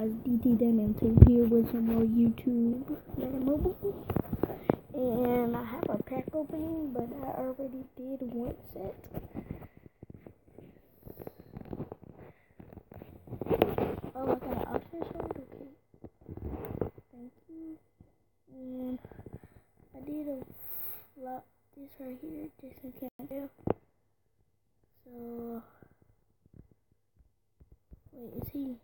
guys, DT Denim2 here with some more YouTube Mobile. And I have a pack opening, but I already did one set. Oh, I got an option showing? Okay. Thank you. And I did a lot this right here, Jason Campbell. So, wait, is he?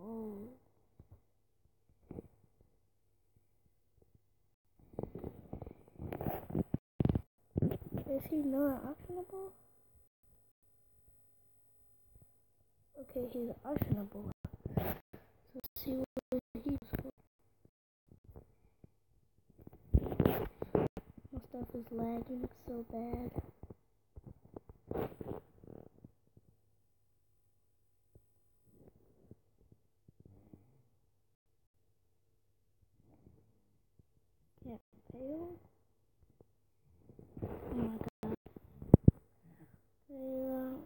Whoa. Is he not auctionable? Okay, he's auctionable. So let's see what he's for. My stuff is lagging so bad. Can't fail. Oh my god. Fail.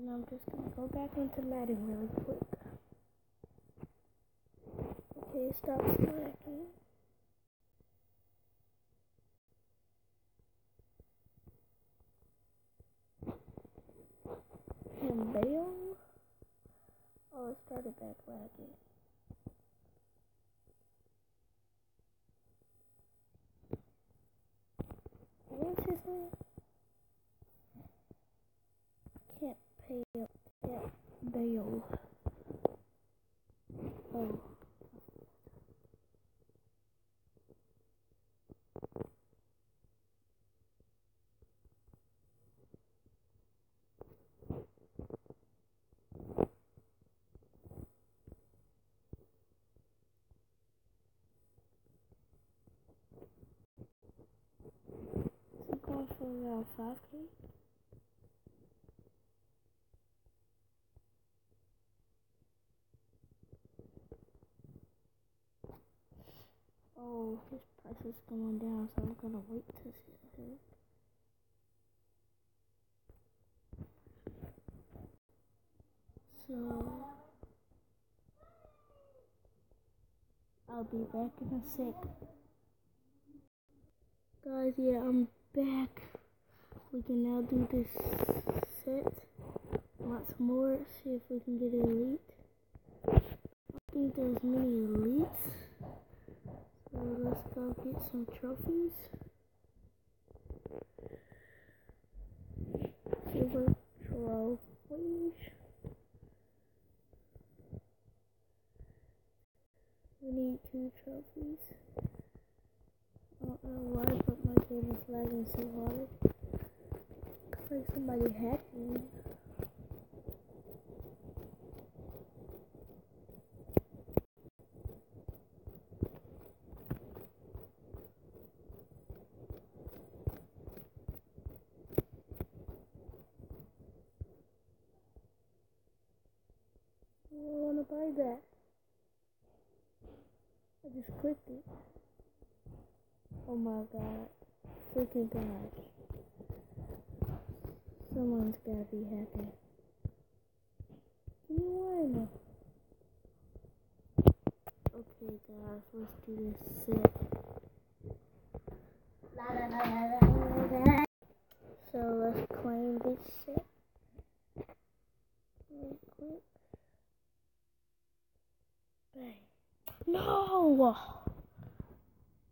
Then I'm just gonna go back into Madden really quick. Okay, stop slacking. And bail? Oh, it started back lagging. What's his? Can't. Oh. For around 5k? Oh, his price is going down, so I'm gonna wait to see him. So, I'll be back in a sec. Guys, yeah, I'm back. We can now do this set. Lots more. See if we can get elite. I think there's many elites. Let's go get some trophies. Silver trophies. We need two trophies. I don't know why, but my game is lagging so hard. Looks like somebody hacked me. I want to buy that. I just clicked it. Oh my god. Freaking gosh. Someone's gotta be hacking. Give me one. Okay guys, let's do this set. So let's claim this set.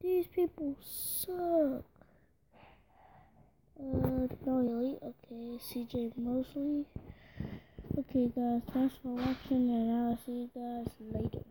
These people suck. Uh, no elite. Okay, CJ Mosley. Okay, guys, thanks for watching, and I'll see you guys later.